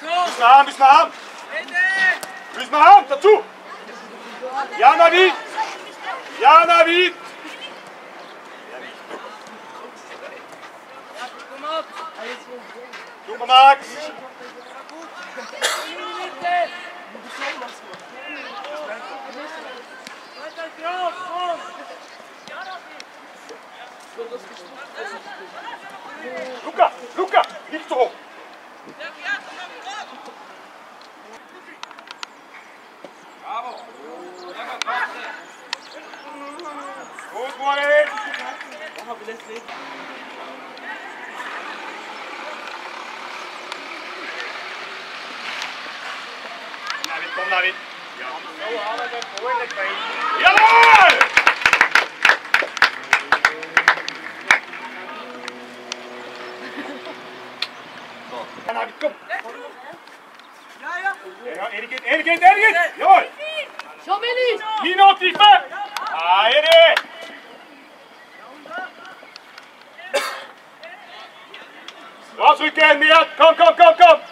Müssen wir haben, müssen wir haben! Müssen wir haben, dazu! Ja, Navid! Ja, Navid! Super, Max! Luca, Luca, nicht so hoch! Gut, Moritz! David, komm David! Ja. So haben wir den Polen Jawohl! So. David, komm! Ja, Erik geht, Erik geht, Erik geht! Jawohl! Schau mir nicht! Nino, tiefe! Ah, Erik! Rausrücken, Miat! Komm, komm, komm, komm!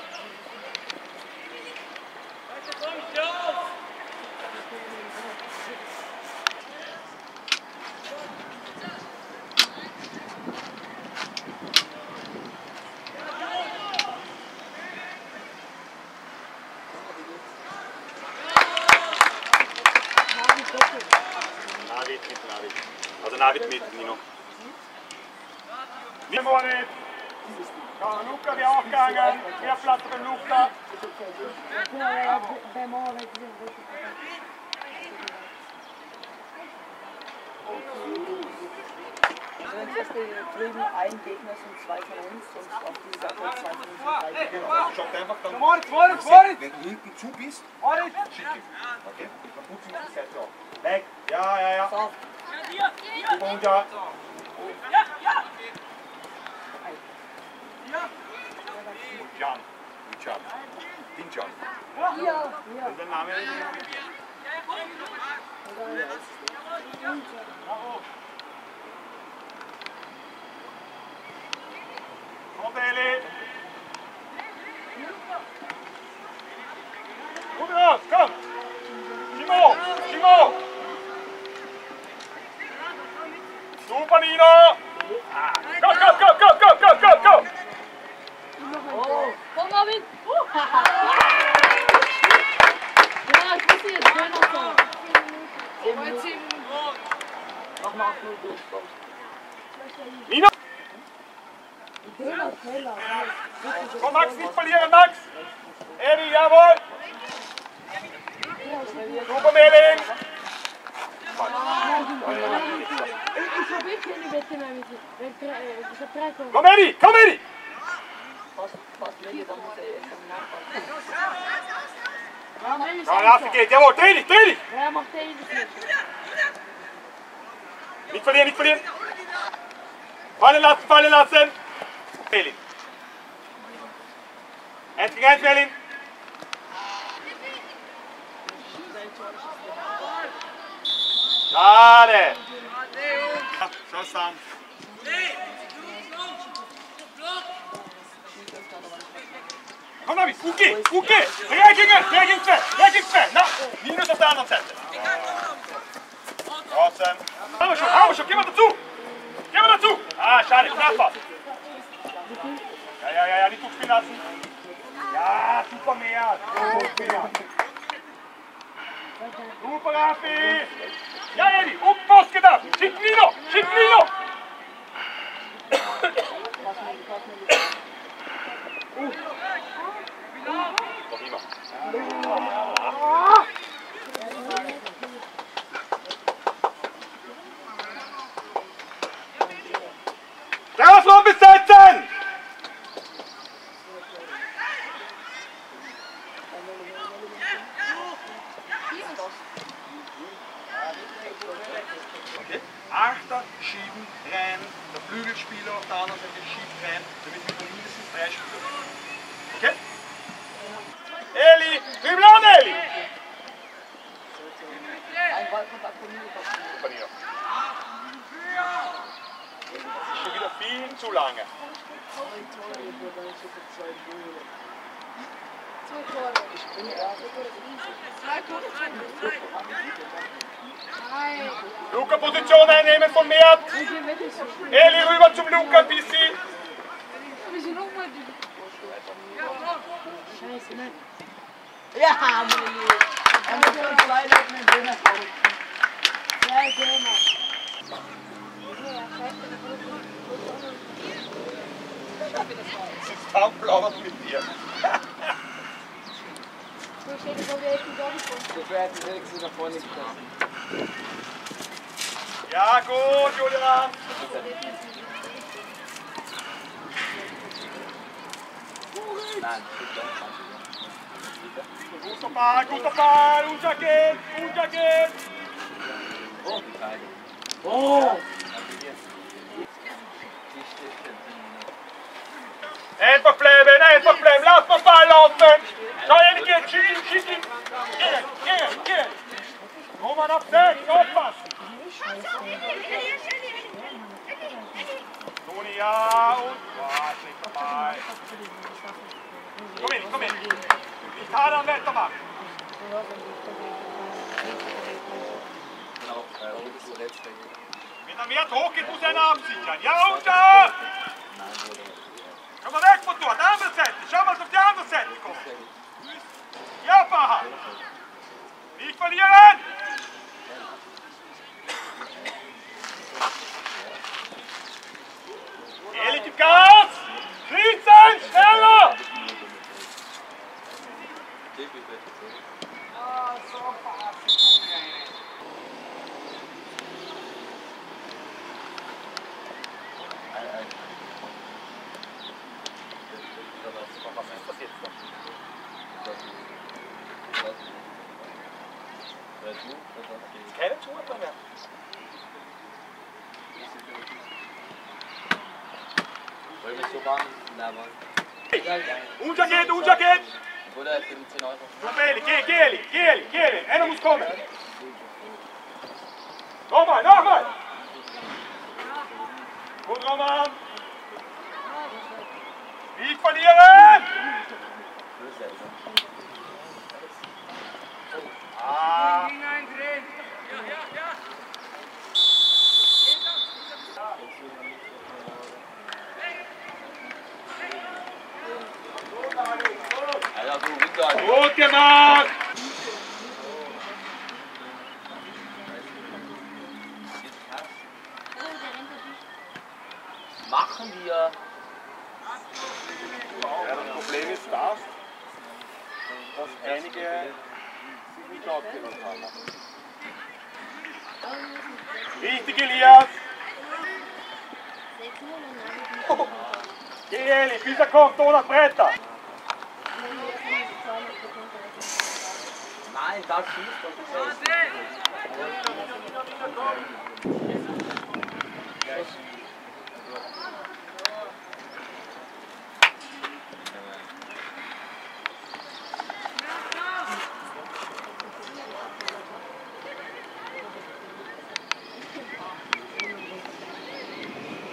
Navid mit Navid. Also Navid mit Nino. Wir wollen Ja, Luca die auch gegangen. Mehr Platz für Luca. Wenn wir drüben ein Gegner sind zwei von uns und auf die Seite zwei von uns drei Gegner. Schaut einfach dann. Moritz, Moritz, Moritz! Wenn du hinten zu bist, schick ihn. Okay? Dann putzen wir die Seite auf. Weg. Ja, ja, ja. So, und ja. Can. Can. Din Can. hier, hier. Und der Name? Kom Eli! Kom raus, kom! Timo! Timo! Super Nino! Go, go, go, go, go, go, go, go! Komm, David! Ja, ich muss jetzt schnell noch sagen. Mach mal auf null durch, komm. Nino! Schneller, schneller. Komm Max, nicht verlieren, Max! Eddie, jawohl! Super Melin! Ich hab eh keine Wette mehr mit dir. Wenn drei- äh, Ich hab drei Tore. Komm Eddie, komm Eddie! Fast, fast Lille, dann muss er jetzt am Nachbarn. Ja, nein, ist Ja, einfach. Raffi geht, jawohl, dreh dich, dreh dich! Ja, macht er eh nicht mit. Nicht verlieren, nicht verlieren! Fallen lassen, fallen lassen! Melin! Eins gegen eins, Melin! Schade! Ja, Schau an. Komm David, Uki, Uki! Drei gegen, drei gegen zwei, drei gegen zwei! Na, Minus auf der anderen Seite. Draußen. Haben wir schon, haben wir schon, geh mal dazu! Geh mal dazu! Ah, schade, knapper! Ja, ja, ja, ja, nicht durchspielen lassen. Ja, super mehr. Super mehr. Super, Raffi. Ja, Eddie, und was gedacht. Schick Nino, Schick Lilo! Noch immer. Strafraum besetzen! Okay. Achter schieben rein, der Auf der anderen Seite schiebt rein, damit wir mindestens drei haben. Okay? Eli, dribbel an Eli! Ein Ballkontakt von Nino. Das ist schon wieder viel zu lange. Zwei Tore. Zwei Tore. Nein. Position einnehmen von Mert. Eli, rüber zum Luca die. Scheiße, nein. Ja, Mann. Er muss uns Leute mit Döner kaufen. Ja, Sitzt da und plaudert mit dir. So steht es, wo wir jetzt die Dorf kommen. Das wäre jetzt wenigstens nach vorne gekommen. Ja, gut, Julian. Nein, Guter Ball, guter Ball. Unser geht, unser geht. Oh! Einfach bleiben, einfach bleiben. Lass mal Ball laufen. Schau, geht, schick ihn, schick ihn. Geh, geh, geh. Roman auf sechs, aufpassen. Toni, ja, und... Boah, schlechter Ball. Komm hin, komm hin. Nicht hadern, weitermachen. Wenn er mehr Druck geht, muss einer absichern. Ja, unter! Komm mal weg von dort, andere Seite. Schau mal, auf die andere Seite kommt. Ja, Baha. Nicht verlieren! Eli, gib Gas! Schießen! Schneller! Was ist das jetzt noch? Keine Zuordnung mehr. Wollen wir so machen? Na, aber. Unser geht, unser geht! Oder 15 Euro. Komm, Eli, geh, geh, Eli, geh, Eli, geh, Eli. Einer muss kommen. Nochmal, nochmal! Gut, Roman! Nicht verlieren! Ah, Alter, du Winter. gut gemacht! Machen wir. Ja, das Problem ist das, dass einige sich nicht ausgehört haben. Richtig, Elias! Geh, Eli, bis er kommt, oder Bretter! Nein, das schießt doch nicht.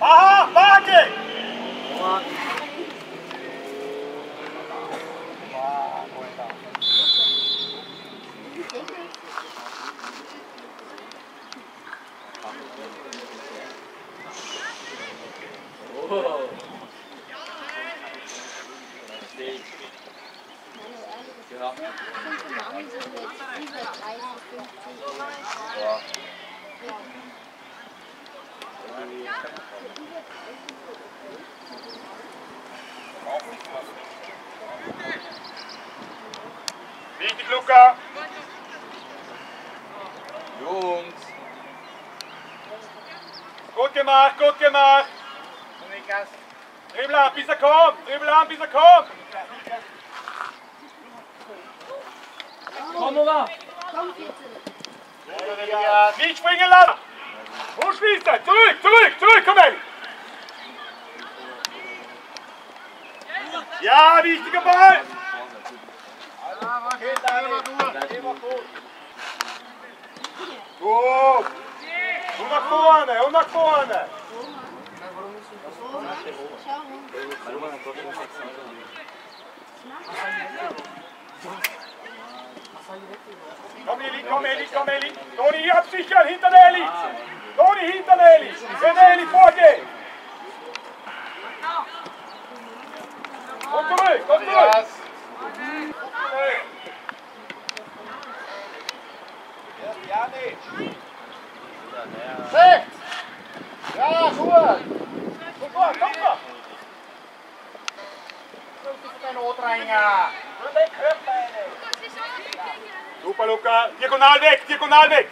Aha, Martin! Ja. Wichtig, Luca! Jungs! Gut gemacht, gut gemacht! Dribbel an, bis er kommt! Dribbel an, bis er kommt! Nova! Nicht springen lassen. Und schließen. Zurück, zurück, zurück, komm her. Ja, wichtiger Ball. Gut. Und nach vorne, und nach vorne. Komm Eli, komm Eli, komm Eli. Toni, hier absichern, hinter der Eli. Toni, hinter der Eli. Wenn der Eli vorgeht. Komm zurück, komm zurück. Ja, gut. Gut, komm doch. Tu pa Luca, diagonal weg, diagonal weg.